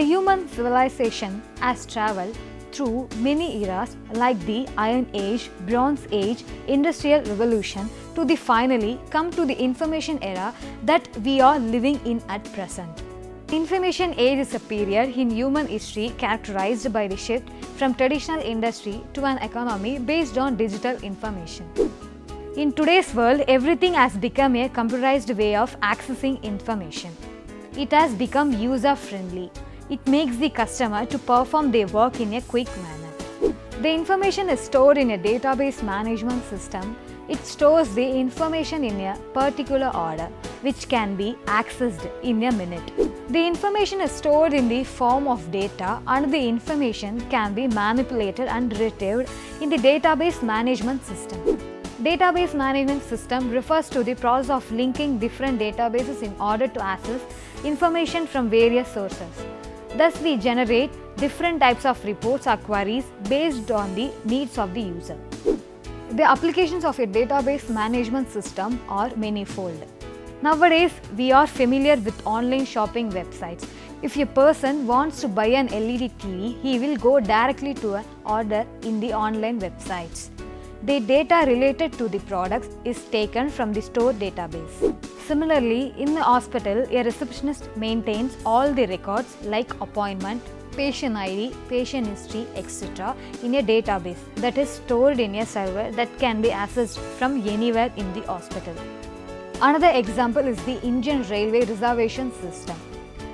civilization has traveled through many eras like the Iron Age, Bronze Age, Industrial Revolution to the finally come to the information era that we are living in at present. Information age is a period in human history characterized by the shift from traditional industry to an economy based on digital information. In today's world, everything has become a computerized way of accessing information. It has become user friendly. It makes the customer to perform their work in a quick manner. The information is stored in a database management system. It stores the information in a particular order which can be accessed in a minute. The information is stored in the form of data and the information can be manipulated and retrieved in the database management system. Database management system refers to the process of linking different databases in order to access information from various sources. Thus, we generate different types of reports or queries based on the needs of the user. The applications of a database management system are manifold. Nowadays, we are familiar with online shopping websites. If a person wants to buy an LED TV, he will go directly to an order in the online websites. The data related to the products is taken from the store database. Similarly, in the hospital, a receptionist maintains all the records like appointment, patient ID, patient history, etc. in a database that is stored in a server that can be accessed from anywhere in the hospital. Another example is the Indian Railway Reservation System.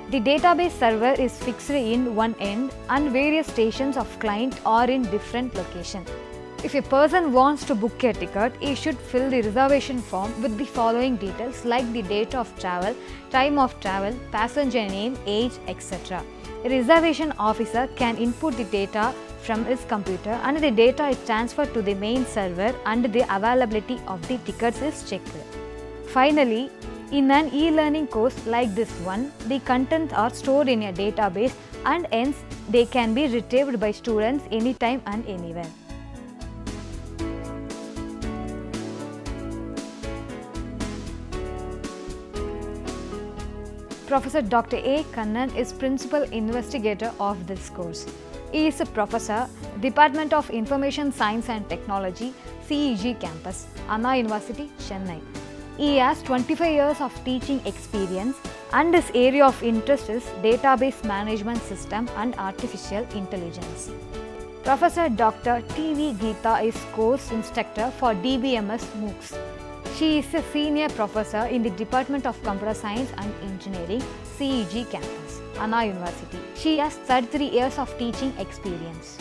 The database server is fixed in one end and various stations of client are in different locations. If a person wants to book a ticket, he should fill the reservation form with the following details like the date of travel, time of travel, passenger name, age, etc. A reservation officer can input the data from his computer and the data is transferred to the main server and the availability of the tickets is checked. Finally, in an e-learning course like this one, the contents are stored in a database and hence they can be retrieved by students anytime and anywhere. Professor Dr. A. Kannan is principal investigator of this course. He is a professor, Department of Information Science and Technology, CEG campus, Anna University, Chennai. He has 25 years of teaching experience and his area of interest is database management system and artificial intelligence. Professor Dr. T.V. Geeta is course instructor for DBMS MOOCs. She is a senior professor in the Department of Computer Science and Engineering, CEG campus, Anna University. She has 33 years of teaching experience.